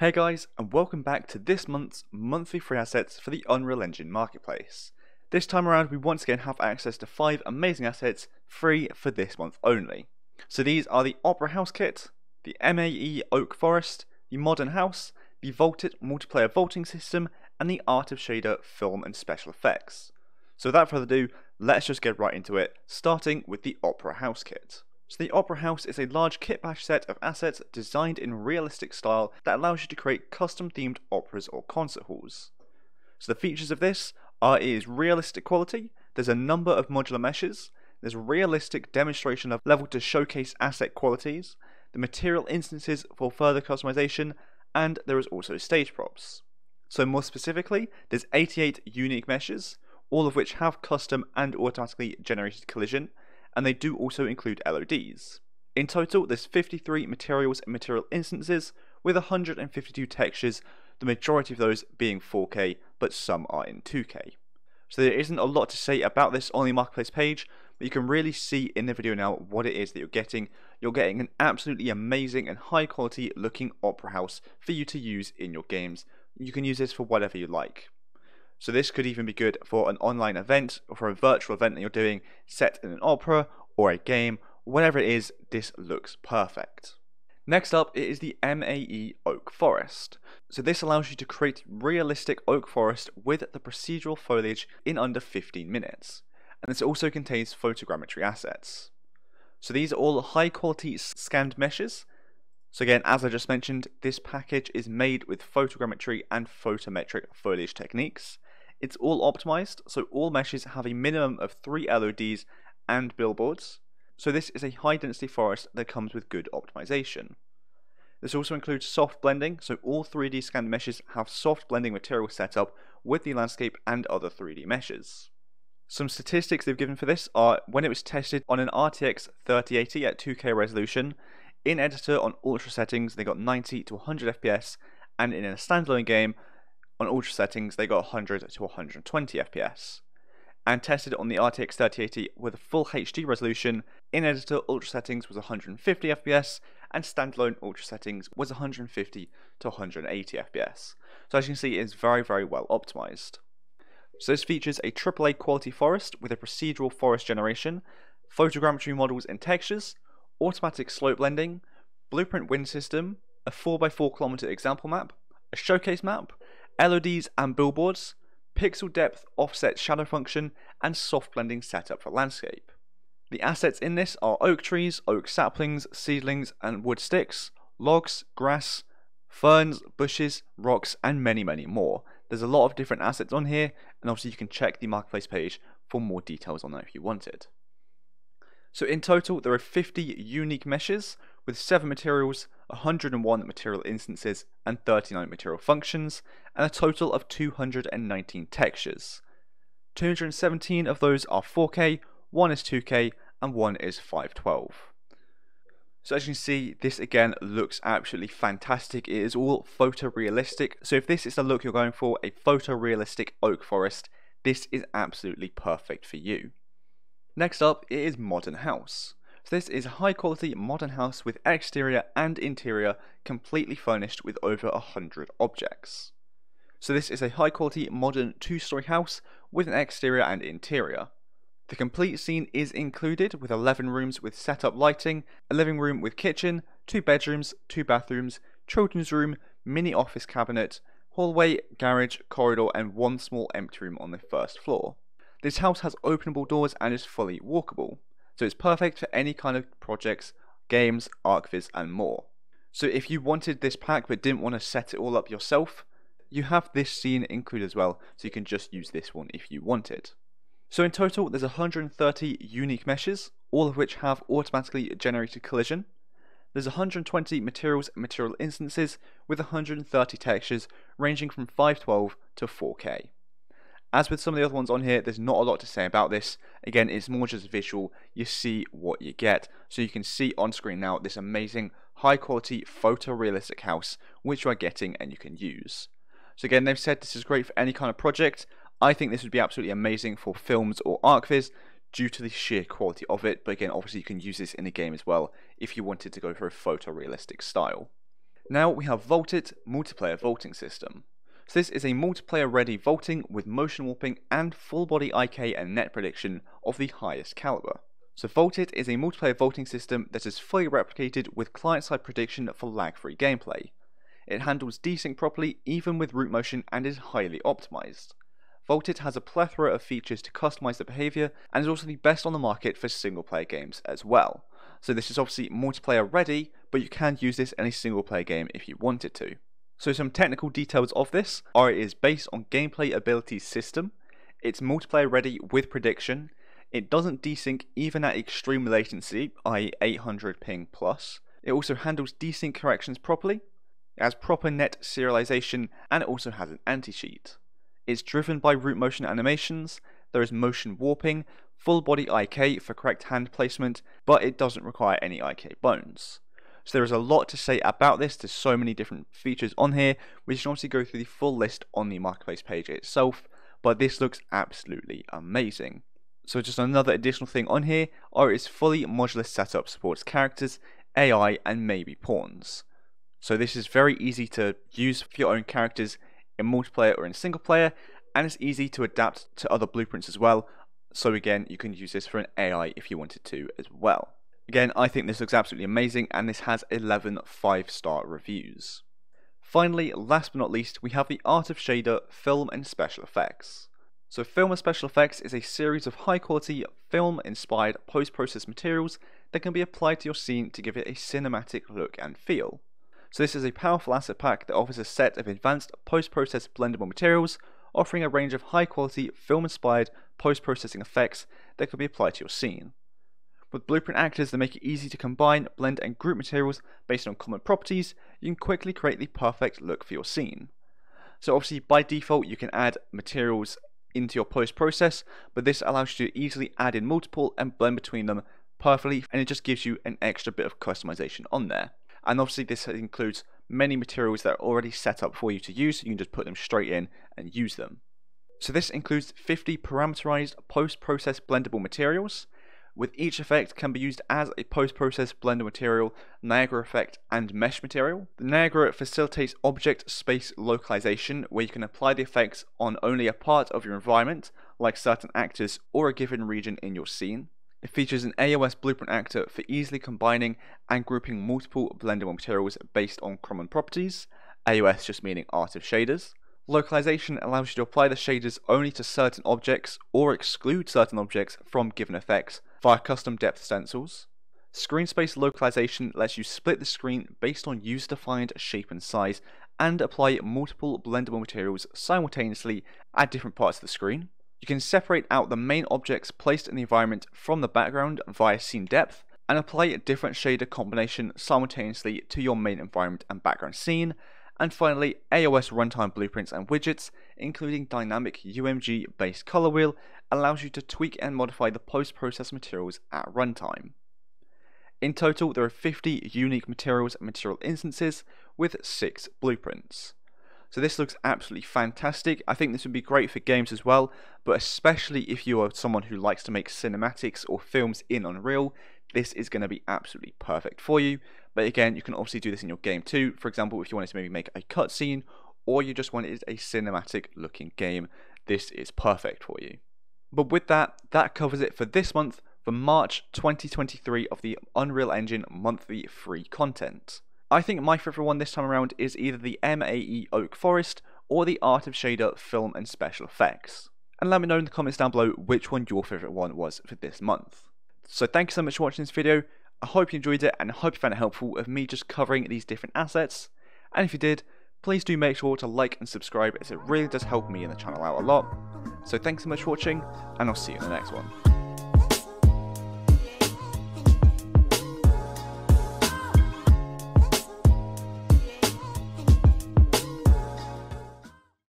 Hey guys, and welcome back to this month's monthly free assets for the Unreal Engine Marketplace. This time around, we once again have access to 5 amazing assets free for this month only. So these are the Opera House Kit, the MAE Oak Forest, the Modern House, the VaultIt Multiplayer Vaulting System, and the Art of Shader Film and Special Effects. So without further ado, let's just get right into it, starting with the Opera House Kit. So the Opera House is a large kitbash set of assets designed in realistic style that allows you to create custom themed operas or concert halls. So the features of this are it is realistic quality, there's a number of modular meshes, there's realistic demonstration of level to showcase asset qualities, the material instances for further customization, and there is also stage props. So more specifically, there's 88 unique meshes, all of which have custom and automatically generated collision, and they do also include LODs. In total, there's 53 materials and material instances, with 152 textures, the majority of those being 4K, but some are in 2K. So there isn't a lot to say about this on the marketplace page, but you can really see in the video now what it is that you're getting. You're getting an absolutely amazing and high quality looking opera house for you to use in your games. You can use this for whatever you like. So this could even be good for an online event or for a virtual event that you're doing set in an opera or a game, whatever it is, this looks perfect. Next up is the MAE Oak Forest. So this allows you to create realistic oak forest with the procedural foliage in under 15 minutes. And this also contains photogrammetry assets. So these are all high quality scanned meshes. So again, as I just mentioned, this package is made with photogrammetry and photometric foliage techniques. It's all optimized, so all meshes have a minimum of 3 LODs and billboards. So this is a high density forest that comes with good optimization. This also includes soft blending, so all 3D scanned meshes have soft blending material set up with the landscape and other 3D meshes. Some statistics they've given for this are when it was tested on an RTX 3080 at 2K resolution, in editor on ultra settings they got 90 to 100 FPS, and in a standalone game on ultra settings, they got 100 to 120 FPS. And tested on the RTX 3080 with a full HD resolution, in editor ultra settings was 150 FPS, and standalone ultra settings was 150 to 180 FPS. So as you can see, it is very, very well optimized. So this features a AAA quality forest with a procedural forest generation, photogrammetry models and textures, automatic slope blending, blueprint wind system, a 4x4 kilometer example map, a showcase map, LODs and billboards, pixel depth offset shadow function, and soft blending setup for landscape. The assets in this are oak trees, oak saplings, seedlings, and wood sticks, logs, grass, ferns, bushes, rocks, and many, many more. There's a lot of different assets on here, and obviously you can check the marketplace page for more details on that if you wanted. So in total, there are 50 unique meshes with 7 materials, 101 material instances, and 39 material functions, and a total of 219 textures. 217 of those are 4K, 1 is 2K, and 1 is 512. So as you can see, this again looks absolutely fantastic. It is all photorealistic. So if this is the look you're going for, a photorealistic oak forest, this is absolutely perfect for you. Next up, it is Modern House. So this is a high quality modern house with exterior and interior completely furnished with over 100 objects. So this is a high quality modern two story house with an exterior and interior. The complete scene is included with 11 rooms with set up lighting, a living room with kitchen, two bedrooms, two bathrooms, children's room, mini office cabinet, hallway, garage, corridor, and one small empty room on the first floor. This house has openable doors and is fully walkable. So it's perfect for any kind of projects, games, ArchViz and more. So if you wanted this pack but didn't want to set it all up yourself, you have this scene included as well, so you can just use this one if you wanted. So in total, there's 130 unique meshes, all of which have automatically generated collision. There's 120 materials and material instances with 130 textures ranging from 512 to 4K. As with some of the other ones on here, there's not a lot to say about this. Again, it's more just visual. You see what you get. So you can see on screen now this amazing high quality photorealistic house which you are getting and you can use. So again, they've said this is great for any kind of project. I think this would be absolutely amazing for films or ArchViz due to the sheer quality of it. But again, obviously you can use this in a game as well if you wanted to go for a photorealistic style. Now we have VaultIt Multiplayer Vaulting System. So this is a multiplayer ready vaulting with motion warping and full body IK and net prediction of the highest caliber. So VaultIt is a multiplayer vaulting system that is fully replicated with client-side prediction for lag-free gameplay. It handles desync properly even with root motion and is highly optimized. VaultIt has a plethora of features to customize the behavior and is also the best on the market for single player games as well. So this is obviously multiplayer ready, but you can use this in a single player game if you wanted to. So some technical details of this are it is based on gameplay abilities system, it's multiplayer ready with prediction, it doesn't desync even at extreme latency, i.e. 800 ping plus, it also handles desync corrections properly, it has proper net serialization, and it also has an anti-cheat. It's driven by root motion animations, there is motion warping, full body IK for correct hand placement, but it doesn't require any IK bones. So there is a lot to say about this. There's so many different features on here. We should obviously go through the full list on the marketplace page itself, but this looks absolutely amazing. So just another additional thing on here are its fully modular setup supports characters, AI, and maybe pawns. So this is very easy to use for your own characters in multiplayer or in single player, and it's easy to adapt to other blueprints as well. So again, you can use this for an AI if you wanted to as well. Again, I think this looks absolutely amazing and this has 11 5 star reviews. Finally, last but not least, we have the Art of Shader Film and Special Effects. So Film and Special Effects is a series of high quality film inspired post-process materials that can be applied to your scene to give it a cinematic look and feel. So this is a powerful asset pack that offers a set of advanced post processed blendable materials offering a range of high quality film inspired post processing effects that can be applied to your scene. With blueprint actors that make it easy to combine, blend, and group materials based on common properties, you can quickly create the perfect look for your scene. So obviously by default you can add materials into your post process, but this allows you to easily add in multiple and blend between them perfectly and it just gives you an extra bit of customization on there. And obviously this includes many materials that are already set up for you to use, so you can just put them straight in and use them. So this includes 50 parameterized post-process blendable materials, with each effect can be used as a post-process blender material, Niagara effect, and mesh material. The Niagara facilitates object space localization, where you can apply the effects on only a part of your environment, like certain actors or a given region in your scene. It features an AOS blueprint actor for easily combining and grouping multiple blendable materials based on common properties, AOS just meaning art of shaders. Localization allows you to apply the shaders only to certain objects or exclude certain objects from given effects via custom depth stencils. Screen space localization lets you split the screen based on user-defined shape and size and apply multiple blendable materials simultaneously at different parts of the screen. You can separate out the main objects placed in the environment from the background via scene depth and apply a different shader combination simultaneously to your main environment and background scene, and finally, AOS runtime blueprints and widgets, including dynamic UMG based color wheel, allows you to tweak and modify the post process materials at runtime. In total, there are 50 unique materials and material instances with 6 blueprints. So this looks absolutely fantastic. I think this would be great for games as well, but especially if you are someone who likes to make cinematics or films in Unreal, this is going to be absolutely perfect for you. But again, you can obviously do this in your game too. For example, if you wanted to maybe make a cutscene or you just wanted a cinematic looking game, this is perfect for you. But with that, that covers it for this month for March 2023 of the Unreal Engine monthly free content. I think my favourite one this time around is either the MAE Oak Forest or the Art of Shader Film and Special Effects. And let me know in the comments down below which one your favourite one was for this month. So thank you so much for watching this video, I hope you enjoyed it and I hope you found it helpful of me just covering these different assets. And if you did, please do make sure to like and subscribe as it really does help me and the channel out a lot. So thanks so much for watching and I'll see you in the next one.